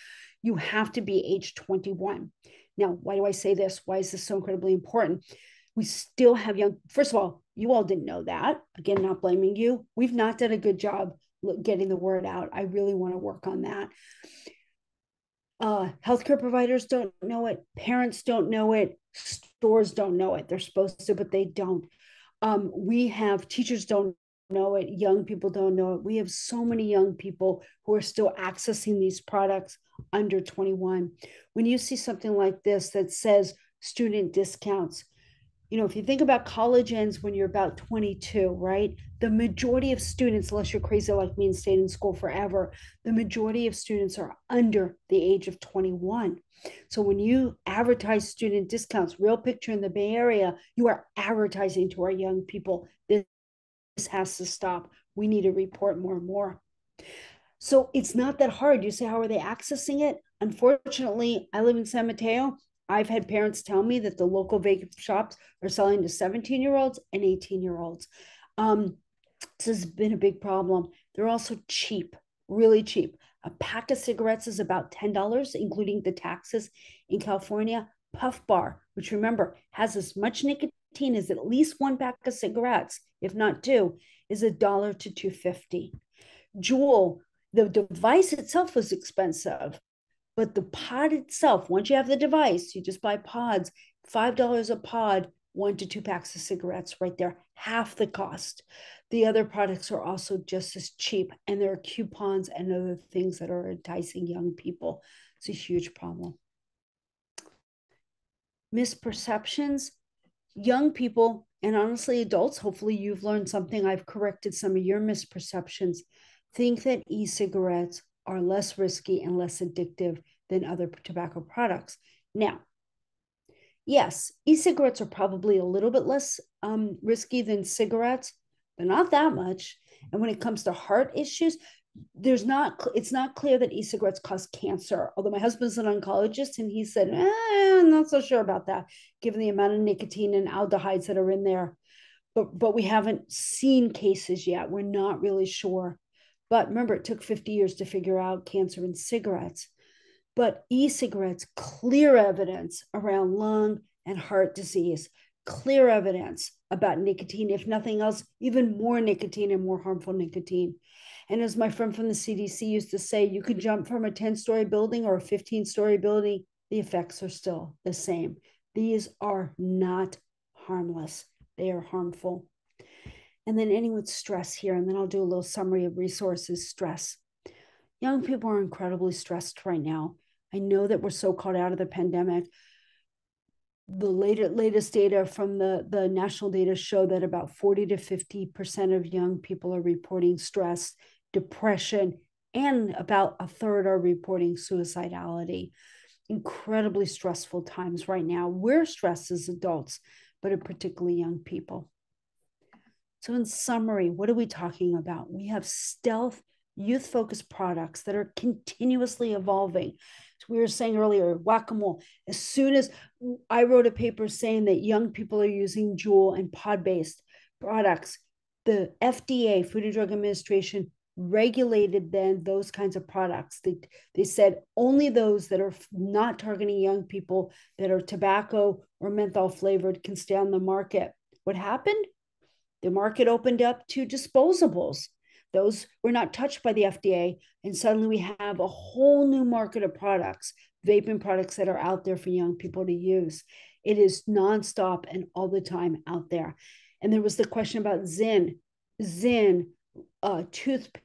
You have to be age 21. Now, why do I say this? Why is this so incredibly important? We still have young, first of all, you all didn't know that. Again, not blaming you. We've not done a good job getting the word out. I really want to work on that. Uh, healthcare providers don't know it, parents don't know it, stores don't know it. They're supposed to, but they don't. Um, we have teachers don't know it, young people don't know it. We have so many young people who are still accessing these products under 21. When you see something like this that says student discounts, you know, if you think about college ends when you're about 22, right? The majority of students, unless you're crazy like me and stayed in school forever, the majority of students are under the age of 21. So when you advertise student discounts, real picture in the Bay Area, you are advertising to our young people. This, this has to stop. We need to report more and more. So it's not that hard. You say, how are they accessing it? Unfortunately, I live in San Mateo. I've had parents tell me that the local vape shops are selling to 17 year olds and 18 year olds. Um, This has been a big problem. They're also cheap, really cheap. A pack of cigarettes is about $10, including the taxes in California. Puff Bar, which remember has as much nicotine as at least one pack of cigarettes, if not two, is a dollar to 250. Juul, the device itself was expensive, but the pod itself, once you have the device, you just buy pods, $5 a pod, one to two packs of cigarettes right there, half the cost. The other products are also just as cheap, and there are coupons and other things that are enticing young people. It's a huge problem. Misperceptions, young people, and honestly, adults, hopefully, you've learned something. I've corrected some of your misperceptions. Think that e cigarettes are less risky and less addictive than other tobacco products. Now, yes, e cigarettes are probably a little bit less um, risky than cigarettes, but not that much. And when it comes to heart issues, there's not it's not clear that e-cigarettes cause cancer although my husband's an oncologist and he said eh, i'm not so sure about that given the amount of nicotine and aldehydes that are in there. But but we haven't seen cases yet. We're not really sure. But remember it took 50 years to figure out cancer in cigarettes. But e-cigarettes clear evidence around lung and heart disease clear evidence about nicotine if nothing else even more nicotine and more harmful nicotine and as my friend from the CDC used to say, you can jump from a 10 story building or a 15 story building, the effects are still the same. These are not harmless, they are harmful. And then ending with stress here, and then I'll do a little summary of resources stress. Young people are incredibly stressed right now. I know that we're so caught out of the pandemic. The later, latest data from the, the national data show that about 40 to 50% of young people are reporting stress depression, and about a third are reporting suicidality. Incredibly stressful times right now. We're stressed as adults, but particularly young people. So, in summary, what are we talking about? We have stealth, youth focused products that are continuously evolving. As we were saying earlier, whack a mole. As soon as I wrote a paper saying that young people are using Juul and pod based products, the FDA, Food and Drug Administration, regulated then those kinds of products. They, they said only those that are not targeting young people that are tobacco or menthol flavored can stay on the market. What happened? The market opened up to disposables. Those were not touched by the FDA. And suddenly we have a whole new market of products, vaping products that are out there for young people to use. It is nonstop and all the time out there. And there was the question about Zyn. Zyn, uh, toothpaste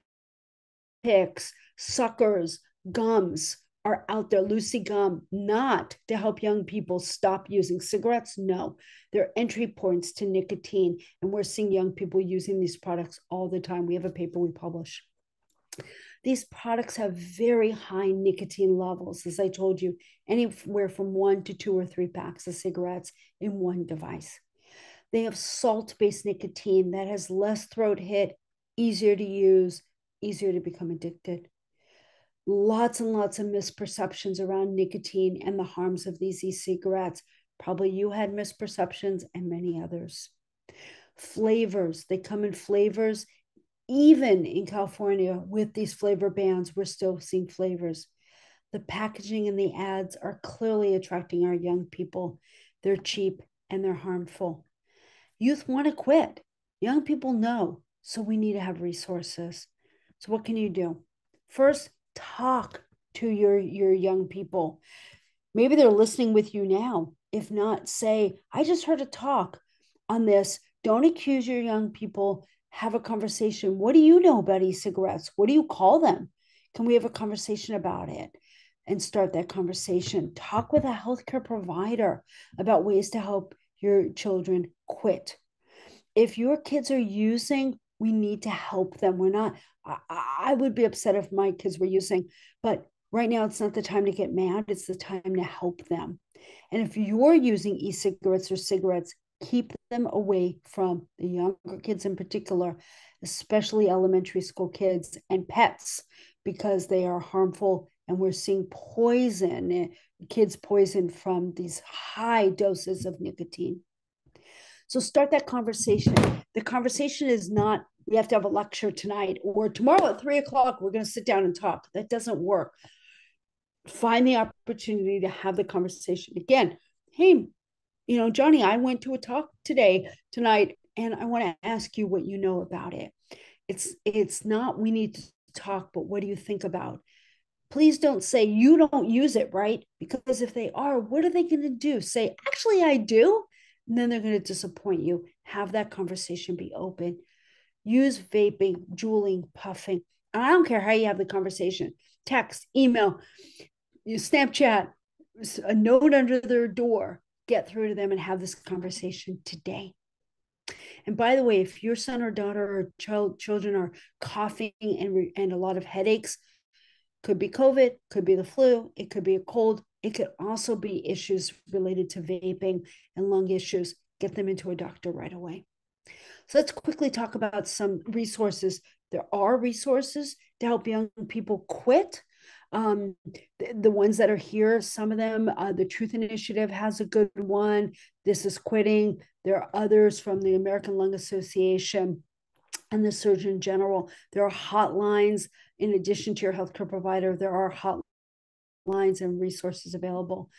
picks, suckers, gums are out there, Lucy Gum, not to help young people stop using cigarettes. No, they're entry points to nicotine. And we're seeing young people using these products all the time. We have a paper we publish. These products have very high nicotine levels, as I told you, anywhere from one to two or three packs of cigarettes in one device. They have salt based nicotine that has less throat hit, easier to use, easier to become addicted. Lots and lots of misperceptions around nicotine and the harms of these e cigarettes. Probably you had misperceptions and many others. Flavors, they come in flavors. Even in California, with these flavor bans, we're still seeing flavors. The packaging and the ads are clearly attracting our young people. They're cheap and they're harmful. Youth want to quit. Young people know. So we need to have resources. So what can you do? First, talk to your your young people. Maybe they're listening with you now. If not, say, I just heard a talk on this. Don't accuse your young people. Have a conversation. What do you know about e-cigarettes? What do you call them? Can we have a conversation about it? And start that conversation. Talk with a healthcare provider about ways to help your children quit. If your kids are using we need to help them. We're not, I, I would be upset if my kids were using, but right now it's not the time to get mad. It's the time to help them. And if you're using e cigarettes or cigarettes, keep them away from the younger kids in particular, especially elementary school kids and pets, because they are harmful. And we're seeing poison, eh, kids poison from these high doses of nicotine. So start that conversation. The conversation is not we have to have a lecture tonight or tomorrow at three o'clock, we're going to sit down and talk. That doesn't work. Find the opportunity to have the conversation again. Hey, you know, Johnny, I went to a talk today, tonight, and I want to ask you what you know about it. It's it's not we need to talk, but what do you think about? Please don't say you don't use it, right? Because if they are, what are they going to do? Say, actually, I do. And then they're going to disappoint you. Have that conversation be open. Use vaping, juuling, puffing. I don't care how you have the conversation text, email, Snapchat, a note under their door. Get through to them and have this conversation today. And by the way, if your son or daughter or child children are coughing and and a lot of headaches, could be COVID, could be the flu, it could be a cold, it could also be issues related to vaping and lung issues. Get them into a doctor right away. So let's quickly talk about some resources. There are resources to help young people quit. Um, the, the, ones that are here, some of them, uh, the Truth Initiative has a good one. This is quitting. There are others from the American Lung Association and the Surgeon General. There are hotlines in addition to your healthcare provider. There are hotlines and resources available.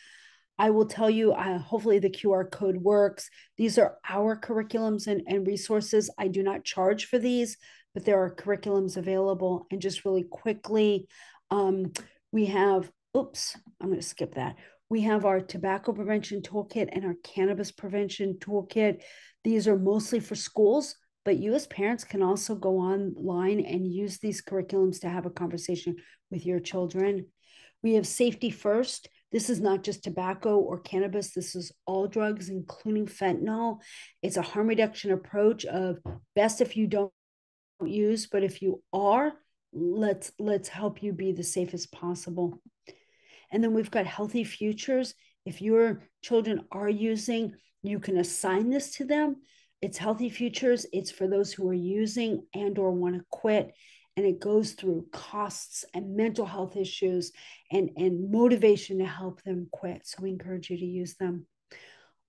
I will tell you, uh, hopefully, the QR code works. These are our curriculums and, and resources. I do not charge for these, but there are curriculums available. And just really quickly, um, we have, oops, I'm going to skip that. We have our tobacco prevention toolkit and our cannabis prevention toolkit. These are mostly for schools, but you as parents can also go online and use these curriculums to have a conversation with your children. We have safety first. This is not just tobacco or cannabis. This is all drugs, including fentanyl. It's a harm reduction approach of best if you don't use, but if you are, let's let's help you be the safest possible. And then we've got healthy futures. If your children are using, you can assign this to them. It's healthy futures. It's for those who are using and or want to quit and it goes through costs and mental health issues and, and motivation to help them quit. So we encourage you to use them.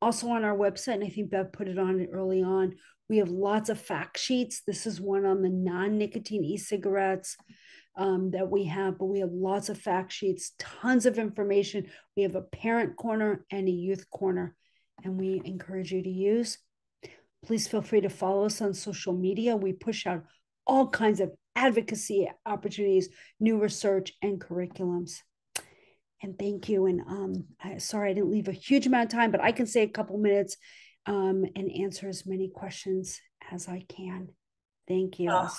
Also on our website, and I think Bev put it on early on, we have lots of fact sheets. This is one on the non nicotine e cigarettes um, that we have, but we have lots of fact sheets, tons of information. We have a parent corner and a youth corner, and we encourage you to use. Please feel free to follow us on social media. We push out all kinds of advocacy opportunities, new research, and curriculums. And thank you. And um, I, sorry I didn't leave a huge amount of time, but I can say a couple minutes um, and answer as many questions as I can. Thank you. Oh,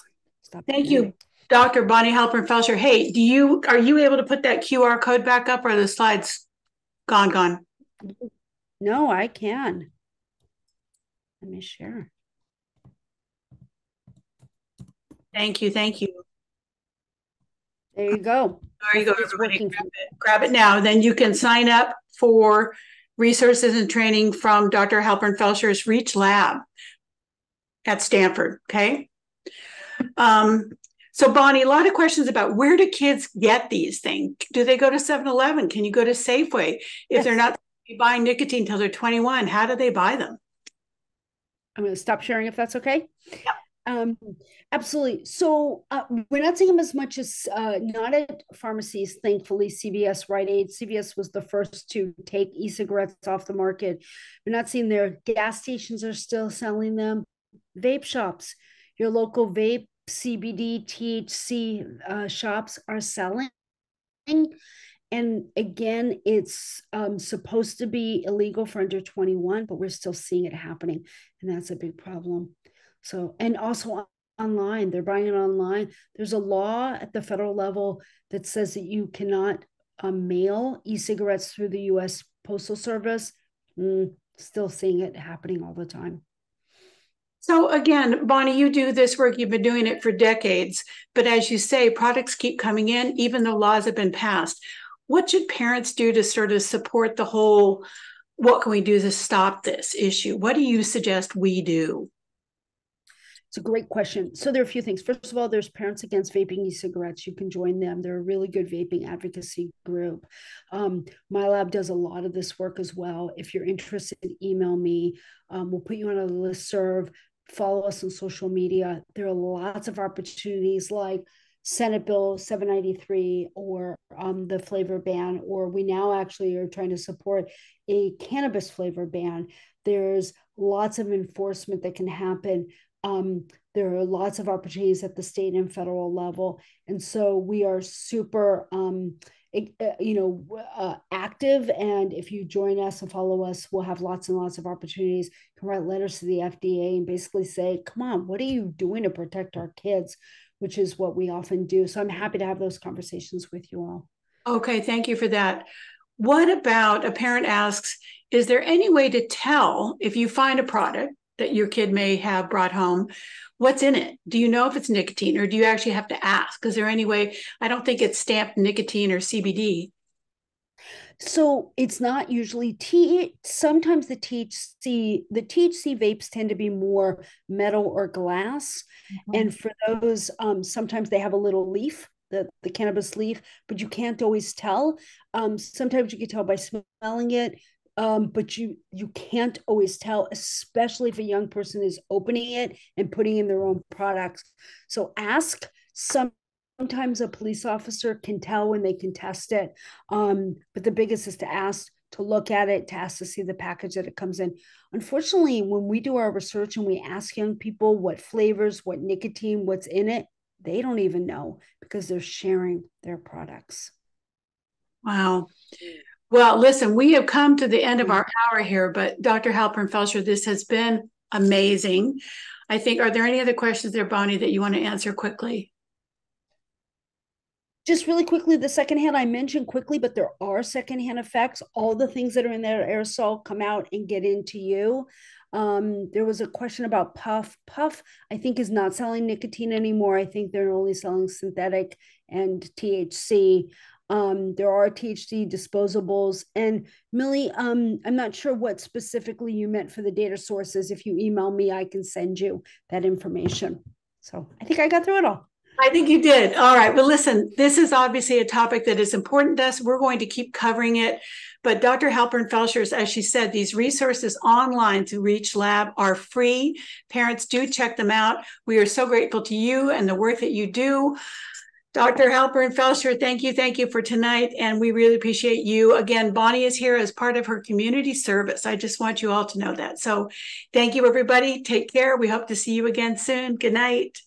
thank you, Dr. Bonnie Halpern-Felsher. Hey, do you are you able to put that QR code back up or the slides gone gone? No, I can. Let me share. Thank you. Thank you. There you go. There you go. Working. Grab it, grab it now. Then you can sign up for resources and training from Dr. Halpern-Felsher's Reach Lab at Stanford. Okay. Um, so, Bonnie, a lot of questions about where do kids get these things? Do they go to 7 Eleven? Can you go to Safeway? If yes. they're not buying nicotine until they're 21, how do they buy them? I'm going to stop sharing if that's okay. Yep. Um, absolutely. So uh, we're not seeing them as much as uh, not at pharmacies. Thankfully, CVS, Rite Aid, CVS was the first to take e-cigarettes off the market. We're not seeing their gas stations are still selling them. Vape shops, your local vape, CBD, THC uh, shops are selling. And again, it's um, supposed to be illegal for under 21, but we're still seeing it happening. And that's a big problem. So, and also online, they're buying it online. There's a law at the federal level that says that you cannot um, mail e cigarettes through the US Postal Service. Mm, still seeing it happening all the time. So again, Bonnie, you do this work, you've been doing it for decades, but as you say, products keep coming in, even though laws have been passed. What should parents do to sort of support the whole, what can we do to stop this issue? What do you suggest we do? It's a great question. So there are a few things. First of all, there's Parents Against Vaping E-Cigarettes. You can join them. They're a really good vaping advocacy group. Um, My lab does a lot of this work as well. If you're interested, email me. Um, we'll put you on a list serve. follow us on social media. There are lots of opportunities like Senate Bill 793 or um, the flavor ban, or we now actually are trying to support a cannabis flavor ban. There's lots of enforcement that can happen. Um, there are lots of opportunities at the state and federal level. And so we are super, um, uh, you know, uh, active. And if you join us and follow us, we'll have lots and lots of opportunities. You can write letters to the FDA and basically say, come on, what are you doing to protect our kids? Which is what we often do. So I'm happy to have those conversations with you all. Okay, thank you for that. What about a parent asks, is there any way to tell if you find a product that your kid may have brought home what's in it do you know if it's nicotine or do you actually have to ask is there any way i don't think it's stamped nicotine or cbd so it's not usually T. Sometimes the THC the THC vapes tend to be more metal or glass, mm-hmm. and for those, um, sometimes they have a little leaf, the the cannabis leaf, but you can't always tell. Um, sometimes you can tell by smelling it um, but you you can't always tell, especially if a young person is opening it and putting in their own products. So ask some. Sometimes a police officer can tell when they can test it, um, but the biggest is to ask to look at it, to ask to see the package that it comes in. Unfortunately, when we do our research and we ask young people what flavors, what nicotine, what's in it, they don't even know because they're sharing their products. Wow. Well, listen, we have come to the end of our hour here, but Dr. Halpern Felsher, this has been amazing. I think, are there any other questions there, Bonnie, that you want to answer quickly? Just really quickly, the secondhand I mentioned quickly, but there are secondhand effects. All the things that are in that aerosol come out and get into you. Um, there was a question about Puff. Puff, I think, is not selling nicotine anymore. I think they're only selling synthetic and THC. Um, there are THC disposables. And Millie, um, I'm not sure what specifically you meant for the data sources. If you email me, I can send you that information. So I think I got through it all. I think you did. All right. Well, listen, this is obviously a topic that is important to us. We're going to keep covering it. But Dr. Halpern Felsher, as she said, these resources online through Reach Lab are free. Parents do check them out. We are so grateful to you and the work that you do. Dr. Halpern Felsher, thank you, thank you for tonight. And we really appreciate you. Again, Bonnie is here as part of her community service. I just want you all to know that. So thank you, everybody. Take care. We hope to see you again soon. Good night.